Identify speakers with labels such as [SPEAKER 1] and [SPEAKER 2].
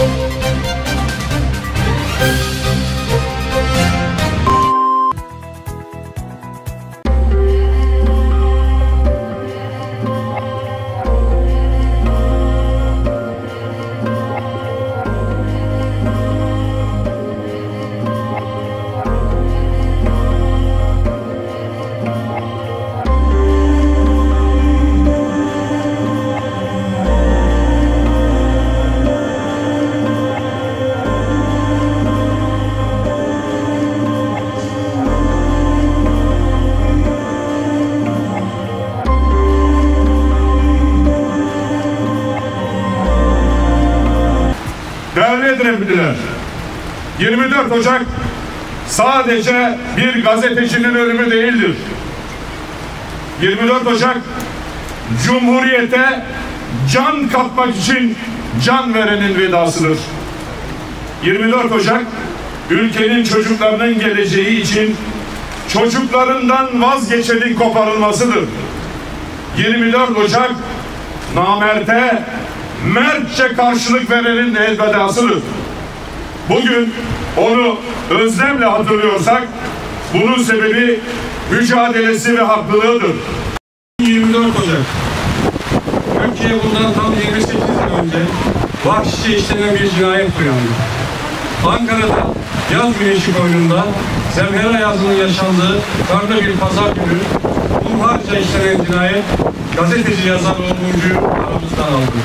[SPEAKER 1] Música Değerli Edremitliler, 24 Ocak sadece bir gazetecinin ölümü değildir. 24 Ocak Cumhuriyete can katmak için can verenin vedasıdır. 24 Ocak ülkenin çocuklarının geleceği için çocuklarından vazgeçenin koparılmasıdır. 24 Ocak namerte mertçe karşılık verenin elvedasıdır. Bugün onu özlemle hatırlıyorsak bunun sebebi mücadelesi ve haklılığıdır.
[SPEAKER 2] 24 Ocak. Türkiye bundan tam 28 yıl önce vahşice işlenen bir cinayet uyandı. Ankara'da yaz güneşi boynunda zemhera yazının yaşandığı karlı bir pazar günü hunharca işlenen cinayet gazeteci yazar Oğuz Mumcu'yu aramızdan aldı.